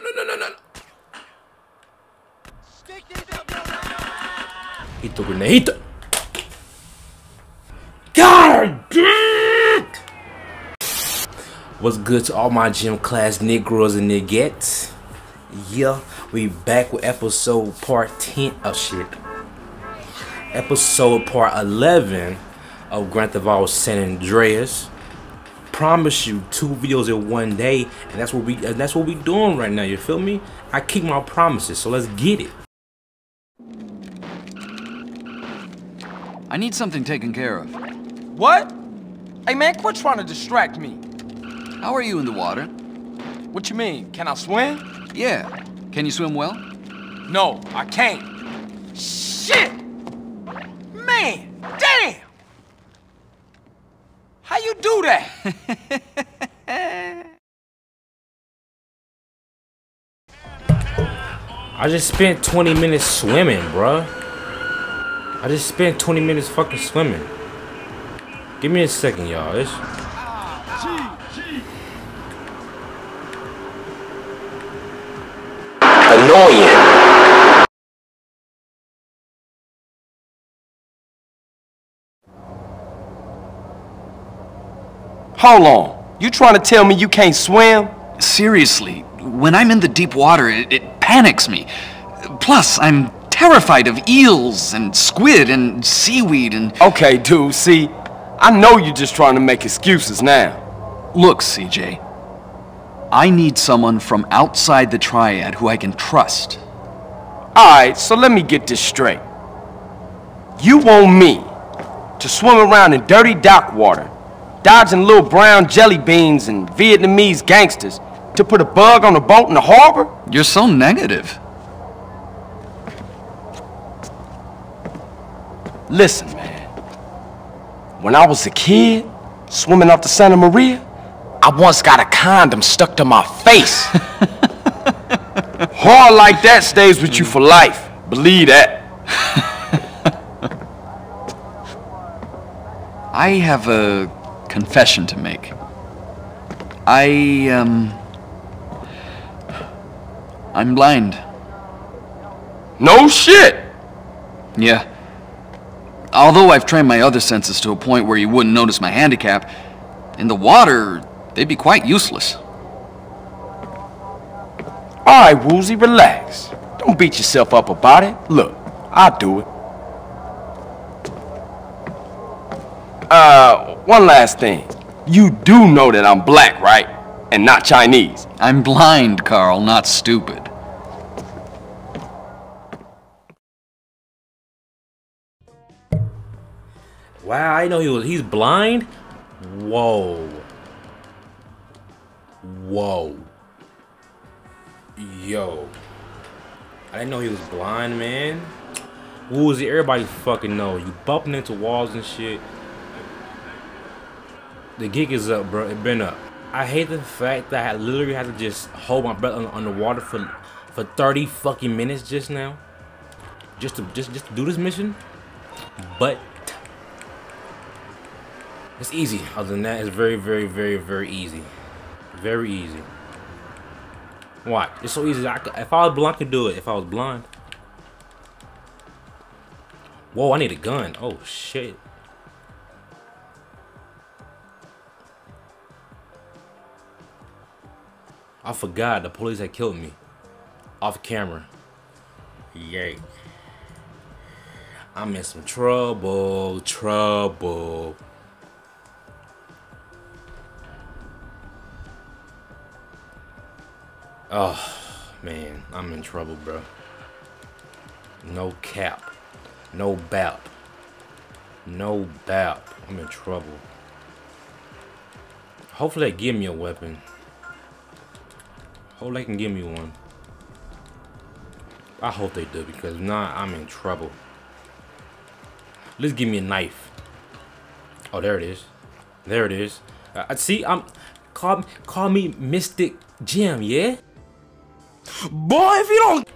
no, no, no, no. He threw a grenade. God damn! What's good to all my gym class Negroes and niggettes? Yeah, we back with episode part 10 of shit. Episode part 11 of Grand Theft Auto San Andreas. Promise you two videos in one day, and that's what we and that's what we doing right now. You feel me? I keep my promises, so let's get it. I need something taken care of. What? Hey man, quit trying to distract me. How are you in the water? What you mean? Can I swim? Yeah. Can you swim well? No, I can't. Shit! Man, damn! How you do that? I just spent 20 minutes swimming, bruh. I just spent 20 minutes fucking swimming. Give me a second, y'all. It's... Annoying. Hold on. You trying to tell me you can't swim? Seriously, when I'm in the deep water, it, it panics me. Plus, I'm terrified of eels and squid and seaweed and. Okay, dude, see, I know you're just trying to make excuses now. Look, CJ. I need someone from outside the triad who I can trust. Alright, so let me get this straight. You want me to swim around in dirty dock water, dodging little brown jelly beans and Vietnamese gangsters to put a bug on a boat in the harbor? You're so negative. Listen, man. When I was a kid, swimming off the Santa Maria, I once got a condom stuck to my face. Hard like that stays with you for life. Believe that. I have a confession to make. I, um. I'm blind. No shit. Yeah. Although I've trained my other senses to a point where you wouldn't notice my handicap, in the water, they'd be quite useless. All right, Woozie, relax. Don't beat yourself up about it. Look, I'll do it. Uh, one last thing. You do know that I'm black, right? And not Chinese. I'm blind, Carl, not stupid. Wow, I know he was. He's blind. Whoa. Whoa. Yo. I didn't know he was blind, man. Woozie, everybody fucking know. You bumping into walls and shit. The gig is up, bro. It been up. I hate the fact that I literally had to just hold my breath on, on the water for for 30 fucking minutes just now. Just to just just to do this mission. But it's easy. Other than that, it's very, very, very, very easy. Very easy. Why? It's so easy. I could, if I was blind, I could do it. If I was blind. Whoa, I need a gun. Oh, shit. I forgot the police had killed me. Off camera. Yay. I'm in some trouble. Trouble. Oh, man, I'm in trouble, bro. No cap. No bap. No bap. I'm in trouble. Hopefully they give me a weapon. Hope they can give me one. I hope they do because if not, I'm in trouble. Let's give me a knife. Oh, there it is. There it is. Uh, see, I'm call call me Mystic Jim, yeah. Boy, if you don't,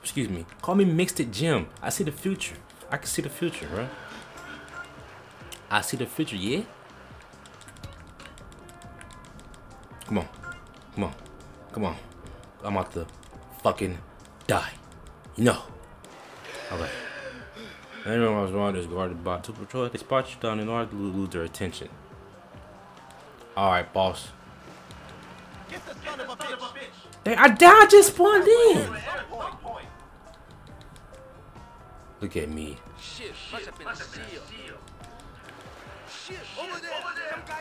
excuse me, call me Mystic Jim. I see the future. I can see the future, bro. I see the future, yeah. Come on, come on, come on. I'm about to fucking die. No. Okay. Anyone was wrong is guarded by two patrols. They spot you down in order to lose their attention. Alright, boss. Hey, I died just spawned in. Look at me. Shit, must have been a. Shit, over there.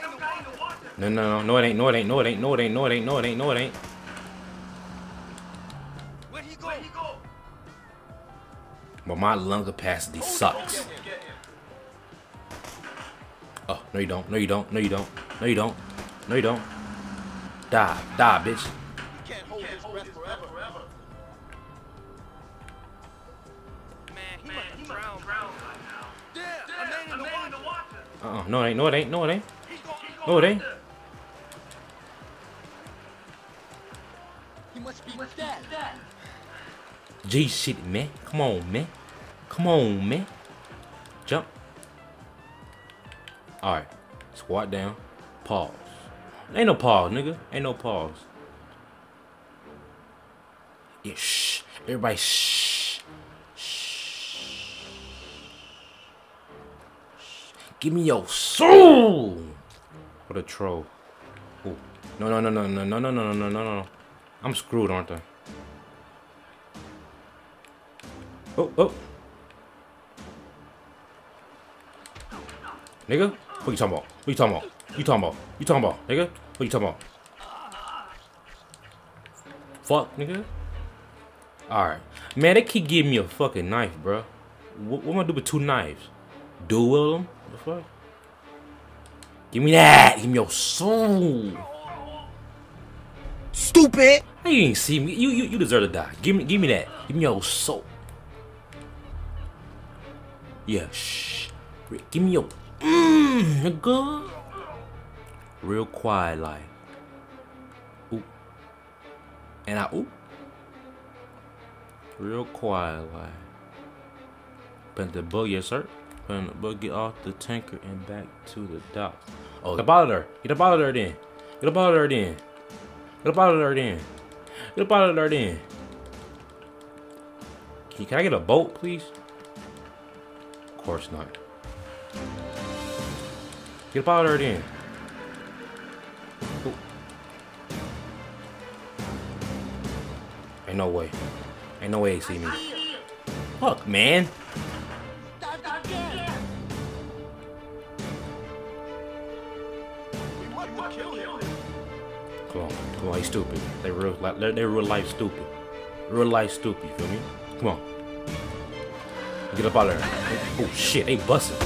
Some guy in the water. No, no, no, no, it ain't, no, it ain't, no, it ain't, no, it ain't, no, it ain't, no, it ain't, no, it ain't. But my lung capacity sucks. Oh, no you don't, no you don't, no you don't, no you don't, no you don't. Die, die, bitch. Uh-uh, no it ain't, no it ain't, no it ain't, no it ain't. He must be dead. G shit, man. Come on, man. Come on, man. Jump. Alright. Squat down. Pause. Ain't no pause, nigga. Ain't no pause. Yeah, shh. Everybody shh. Shh. Give me your soul. What a troll. Ooh. No, no, no, no, no, no, no, no, no, no, no, no. I'm screwed, aren't I? Oh, oh. Nigga, what you talking about? What you talking about? You talking about? You talking about? Nigga, what you talking about? Fuck, nigga. Alright. Man, they keep giving me a fucking knife, bro. What, what am I do with two knives? Duel them? The fuck? Give me that! Give me your soul! Stupid. You ain't see me? You, you you deserve to die. Give me give me that. Give me your soul. Yeah, shh. Give me your mmm, nigga. Real quiet like. Oop. And I oop. Real quiet like. Put the boat, yes sir. Put the boat, get off the tanker and back to the dock. Oh, get up out of there. Get up out of there then. Get up out of there then. Get up out of there then. Get up out of there then. Can, you- can I get a boat, please? Of course not. Get up out of there. Ooh. Ain't no way. Ain't no way they see me. Fuck, man. Come on, come on, he's stupid. They real, they're real life stupid. Real life stupid, you feel me? Come on. Get up out of there. Oh shit, they busting.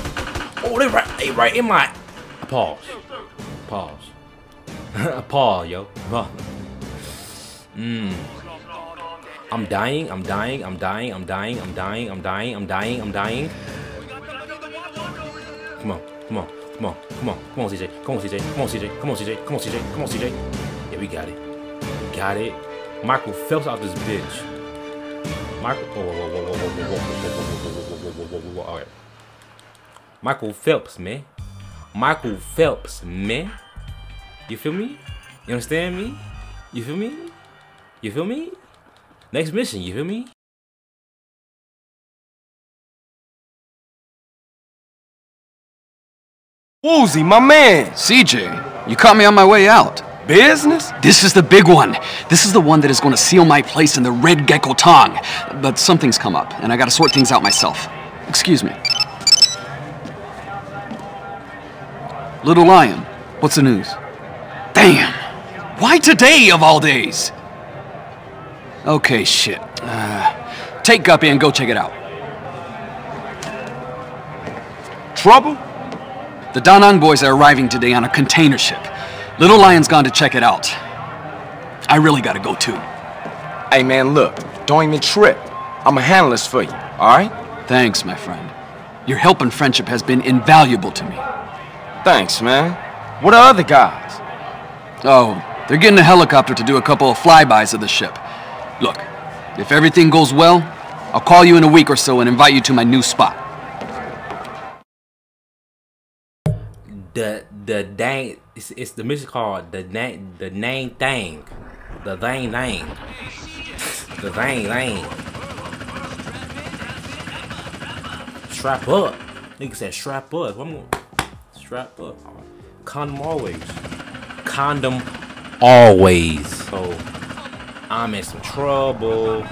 Oh, they right, they right in my. Pause. Pause. Pause, yo. Mmm. I'm dying, I'm dying, I'm dying, I'm dying, I'm dying, I'm dying, I'm dying, I'm dying. Come on, come on, come on, come on, come on, CJ, come on, CJ, come on, CJ, come on, CJ, come on, CJ, come on, CJ. Yeah, we got it. Got it. Michael Phelps out this bitch. Michael. Phelps, man. Michael Phelps, man. You feel me? You understand me? You feel me? You feel me? Next mission, you feel me? Woozie, my man! CJ, you caught me on my way out. Business? This is the big one. This is the one that is going to seal my place in the Red Gecko Tong. But something's come up, and I gotta sort things out myself. Excuse me. Little Lion, what's the news? Damn! Why today, of all days? Okay, shit. Uh, take Guppy and go check it out. Trouble? The Da Nang boys are arriving today on a container ship. Little Lion's gone to check it out. I really gotta go too. Hey, man, look. Don't even trip. I'ma handle this for you, alright? Thanks, my friend. Your help and friendship has been invaluable to me. Thanks, man. What are other guys? Oh, they're getting a helicopter to do a couple of flybys of the ship. Look, if everything goes well, I'll call you in a week or so and invite you to my new spot. The the dang it's, it's the mission called the nang the nang thing. The thing thing. The thing, thing. Strap up. Nigga said strap up. I'm gonna strap up. Condom always. Condom always. So I'm in some trouble.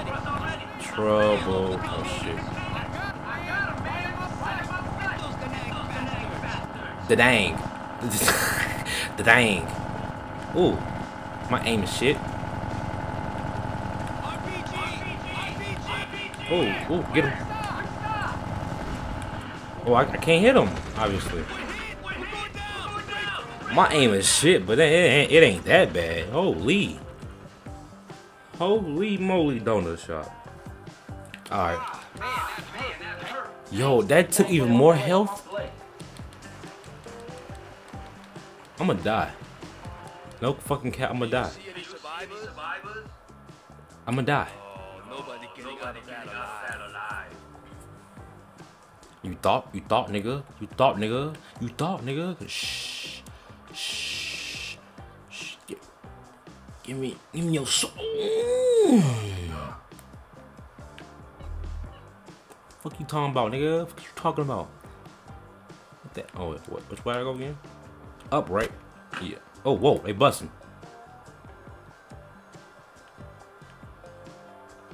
Trouble. Oh shit. The dang. dang. Ooh. My aim is shit. Oh, oh, get him. Oh, I, I can't hit him, obviously. My aim is shit, but it ain't, it ain't that bad. Holy. Holy moly donut shop. Alright. Yo, that took even more health? I'm gonna die. No fucking cat, I'm gonna die. I'm gonna die. You thought, you thought, nigga. You thought, nigga. You thought, nigga. Shh. Shh. Shh. Give, give me, give me your soul. Fuck you talking about, nigga? Fuck you talking about? What that? Oh, what? Which way I go again? Up, right? Yeah. Oh, whoa, they busting.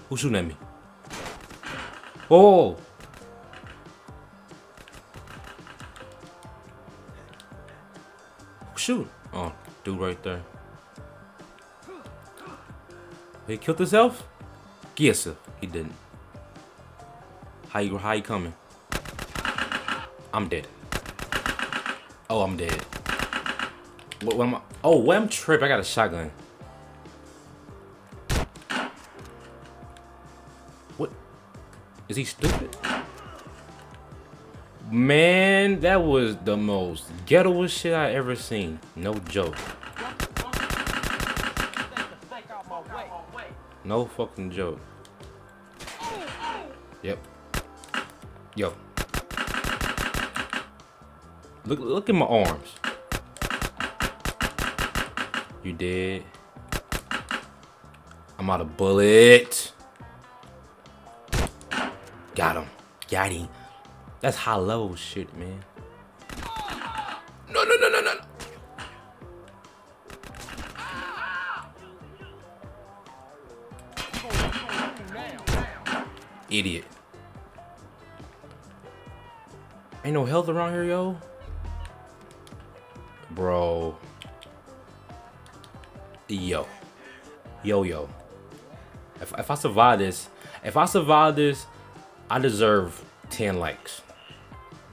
Who's shooting at me? Whoa! Shoot. Oh, dude right there. He killed himself? Yes, sir. He didn't. How you, how you coming? I'm dead. Oh, I'm dead. What, what am I? Oh, what I'm trip. I got a shotgun. What? Is he stupid? Man, that was the most ghetto shit I ever seen. No joke. No fucking joke. Yep. Yo. Look look at my arms. You dead. I'm out of bullet. Got him. Got him. That's high level shit, man. No, no, no, no, no. Idiot. Ain't no health around here, yo. Bro. Yo. Yo, yo. If, if I survive this, if I survive this, I deserve 10 likes.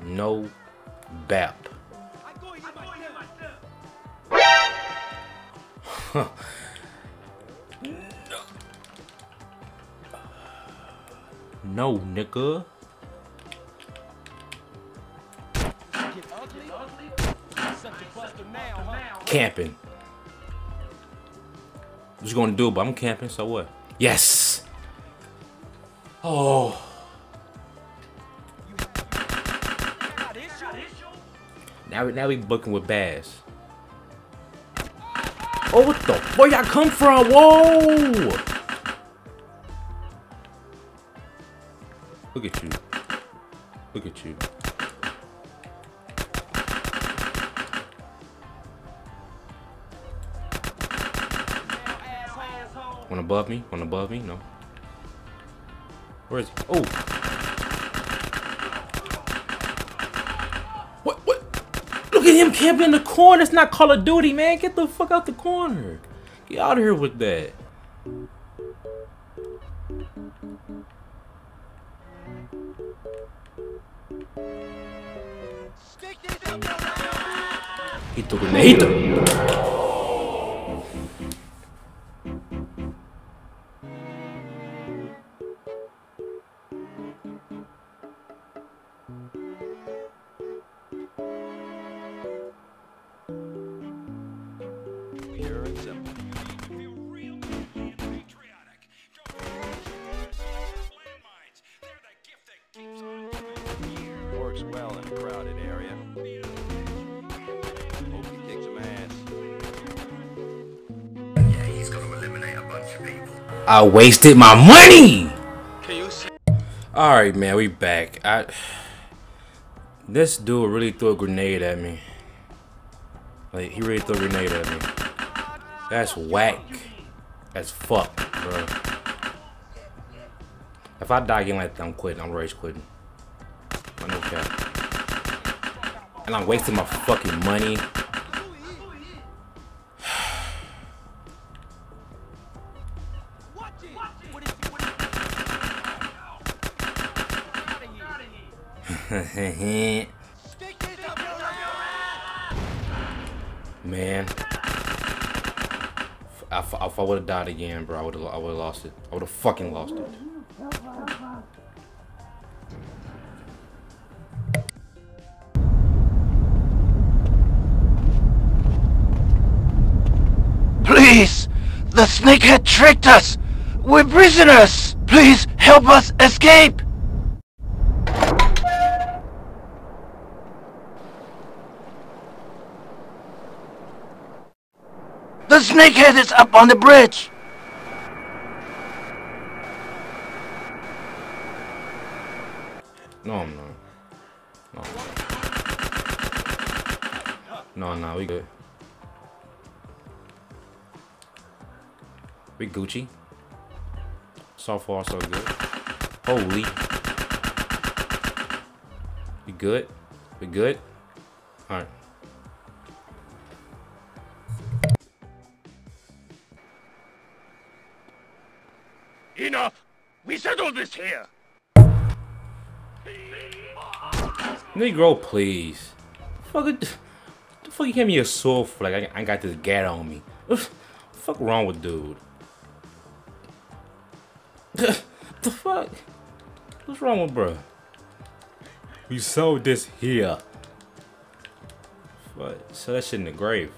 No bap. no, nigga. Camping. What you gonna do? It, but I'm camping, so what? Yes! Oh. Now, now we booking with Bass. Oh, what the? Where y'all come from? Whoa! Look at you. Look at you. One above me? One above me? No. Where is he? Oh! What? What? Look at him camping in the corner. It's not Call of Duty, man. Get the fuck out the corner. Get out of here with that. He took a he I wasted my money. Can you see? All right, man, we back. I this dude really threw a grenade at me. Like he really threw a grenade at me. That's whack. That's fuck, bro. If I die again like that, I'm quitting. I'm rage quitting. I no cap. And I'm wasting my fucking money. Man, if, if I would have died again, bro, I would have I would have lost it. I would have fucking lost it. Please! The snakehead tricked us! We're prisoners! Please help us escape! The snakehead is up on the bridge! No, I'm not. No, No, no, we good. We Gucci. So far, so good. Holy. We good? We good? Alright. We settled this here! Negro, please. Fuck it. The fuck you gave me a sword for like I, I got this gat on me. What fuck wrong with dude? the fuck? What's wrong with bro? We sold this here. What? Sell that shit in the grave.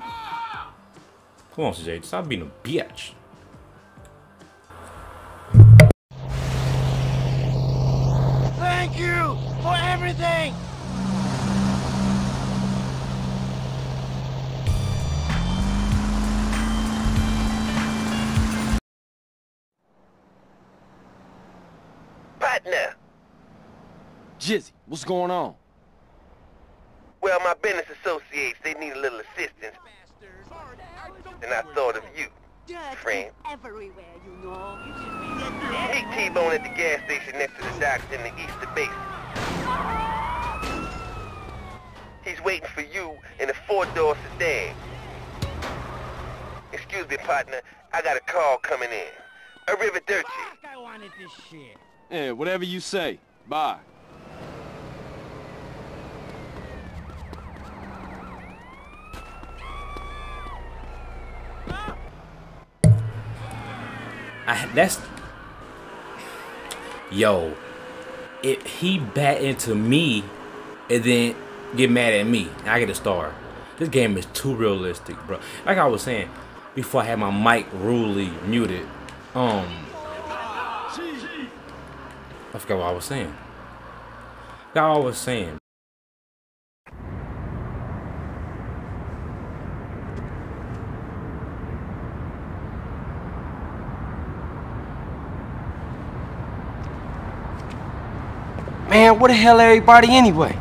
Come on, CJ. Stop being a bitch. What's going on? well, my business associates, they need a little assistance. And I thought of you. Friend. everywhere, you know. Meet T-Bone at the gas station next to the docks in the Easter Basin. He's waiting for you in a four-door sedan. Excuse me, partner. I got a call coming in. Arrivederci. I wanted this shit. Yeah, whatever you say. Bye. I that's yo. If he bat into me and then get mad at me, I get a star. This game is too realistic, bro. Like I was saying before I had my mic rudely muted. Um, I forgot what I was saying. What I was saying. Man, where the hell everybody anyway?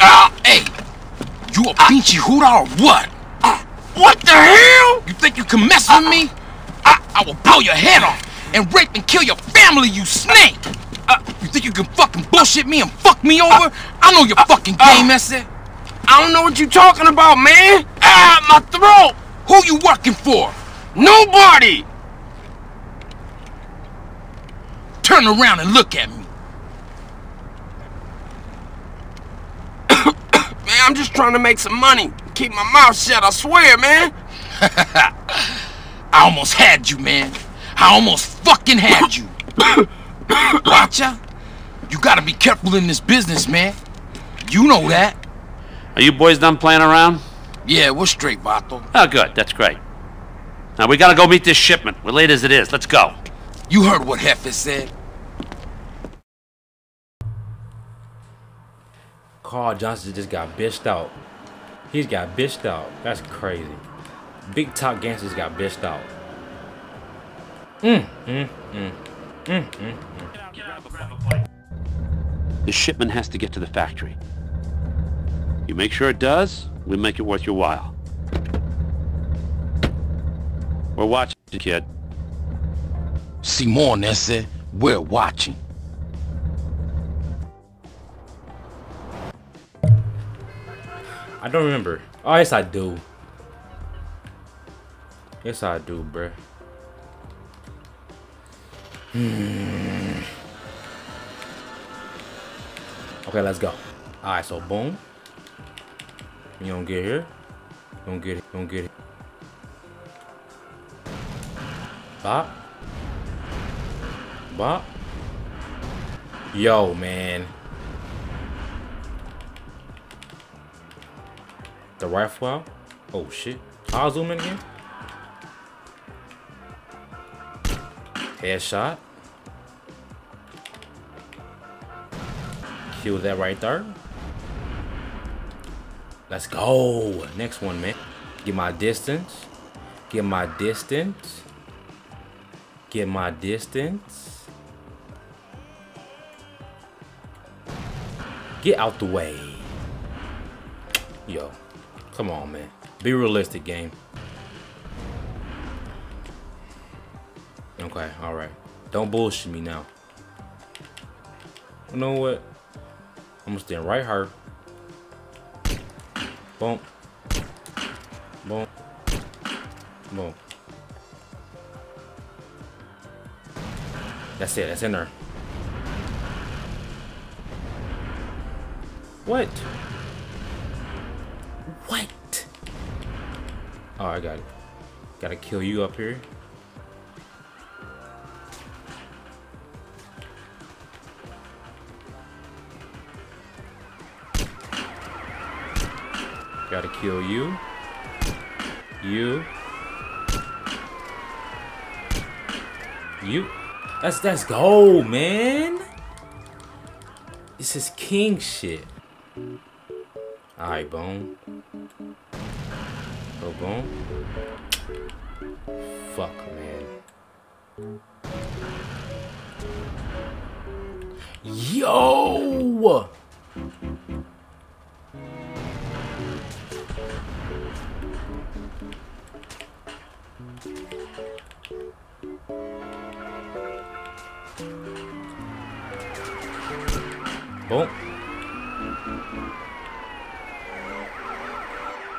Ah, hey! You a ah. pinchy hooter or what? Ah, what the hell? You think you can mess with ah. me? I, I will blow your head off and rape and kill your family, you snake! You think you can fucking bullshit me and fuck me over? I know your fucking game, essay. I don't know what you're talking about, man. Ah, my throat! Who you working for? Nobody. Turn around and look at me. Man, I'm just trying to make some money. Keep my mouth shut, I swear, man. I almost had you, man. I almost fucking had you. Watcha? You gotta be careful in this business, man. You know that. Are you boys done playing around? Yeah, we're straight, Bato. Oh, good. That's great. Now we gotta go meet this shipment. We're late as it is. Let's go. You heard what Hefe said. Carl Johnson just got bitched out. He's got bitched out. That's crazy. Big top gangsters got bitched out. Mm, mm, mm, The shipment has to get to the factory. You make sure it does, we make it worth your while. We're watching, kid. See Simon said, we're watching. I don't remember. Oh, yes, I do. Yes, I do, bruh. Hmm. Okay, let's go. Alright, so boom. You don't get here. Don't get it. Don't get it. Bop. Bop. Yo, man. The rifle out. Oh shit. I'll zoom in again. Headshot. Kill that right there. Let's go. Next one, man. Get my distance. Get my distance. Get my distance. Get out the way. Yo. Come on, man. Be realistic, game. Okay, alright. Don't bullshit me now. You know what? I'm gonna stand right here. Boom. Boom. Boom. That's it. That's in there. What? What? Oh, I got it. Gotta kill you up here. Gotta kill you. You. You. Let's let's go, man. This is king shit. Alright, bone. Oh, bone. Fuck, man. Yo!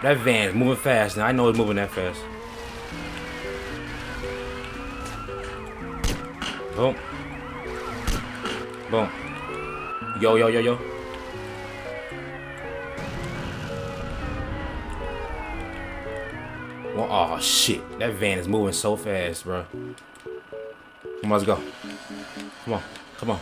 That van's moving fast, and I know it's moving that fast. Boom. Boom. Yo, yo, yo, yo. Oh shit, that van is moving so fast, bro. Come on, let's go. Come on, come on.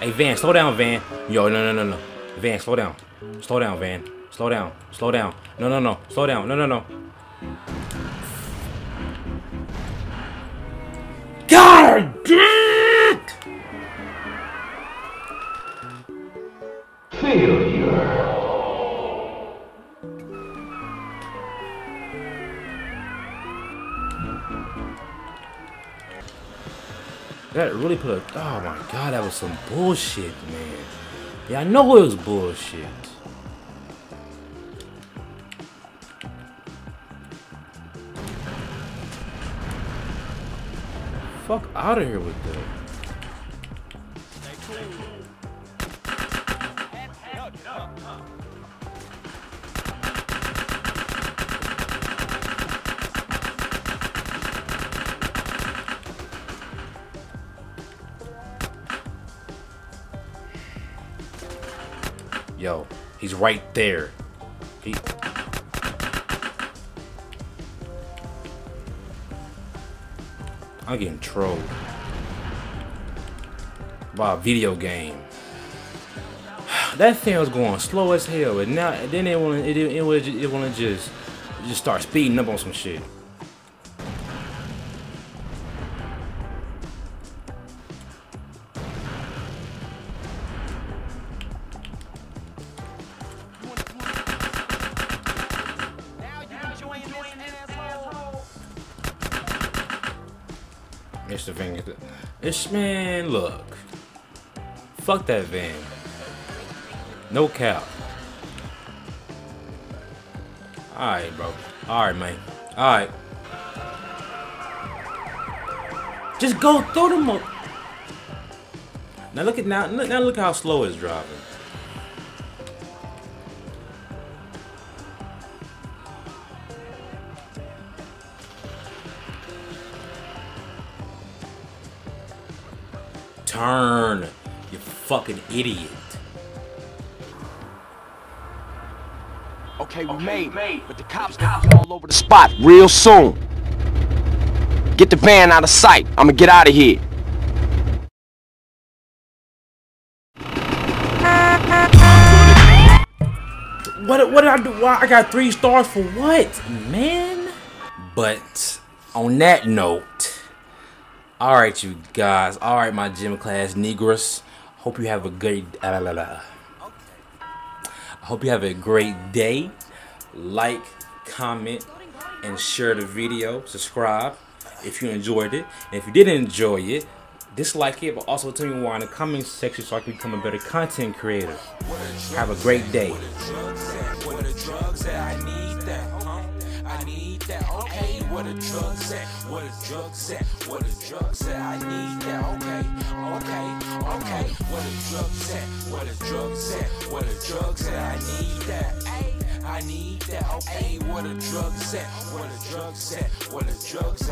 Hey, Van, slow down, Van. Yo, no, no, no, no. Van, slow down. Slow down, Van. Slow down. Slow down. No, no, no. Slow down. No, no, no. God damn it! That really put a. Oh my god, that was some bullshit, man. Yeah, I know it was bullshit. Out of here with that. Yo, he's right there. He. I'm getting trolled by a video game. That thing was going slow as hell, and now then it want it it would it want to just just start speeding up on some shit. Man, look. Fuck that van. No cap. Alright, bro. Alright, man. Alright. Just go through the mo- Now look at now now look how slow it's driving. Turn, you fucking idiot. Okay, we made it, but the cops gonna all over the spot real soon. Get the van out of sight. I'ma get out of here. What what did I do? Why I got three stars for what, man? But on that note, all right, you guys. All right, my gym class Negroes. Hope you have a la. I hope you have a great day. Like, comment, and share the video. Subscribe if you enjoyed it. And if you didn't enjoy it, dislike it, but also tell me why in the comment section so I can become a better content creator. Have a great day. Where the drugs at? Where the drugs at? Where the drugs at? I need that, okay. Okay, okay. Where the drugs at? Where the drugs at? Where the drugs at? I need that. I need that, okay. Where the drugs at? Where the drugs at? Where the drugs at?